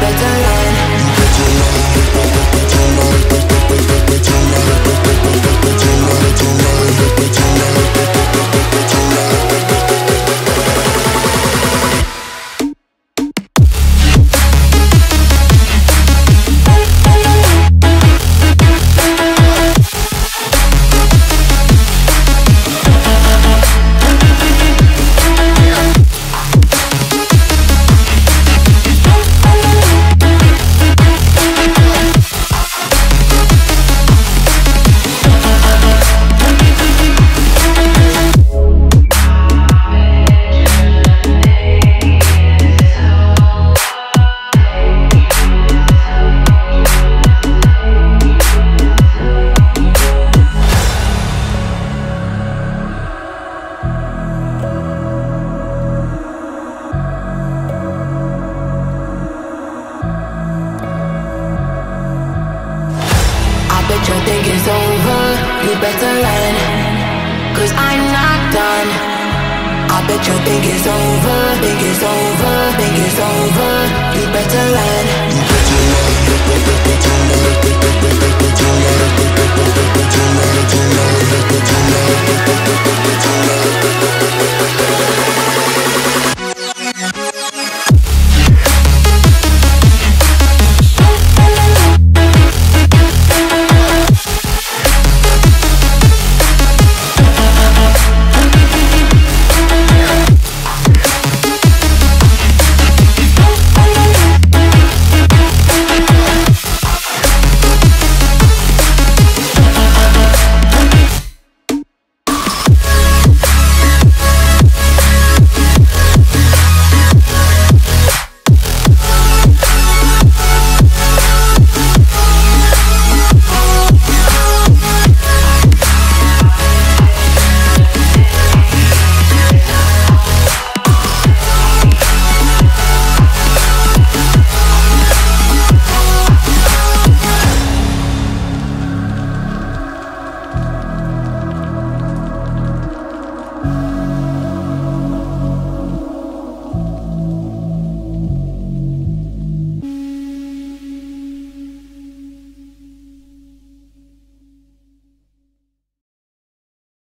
better run Don't think it's over, you better run. Cause I'm not done. I bet you think it's over, think it's over, think it's over You better run.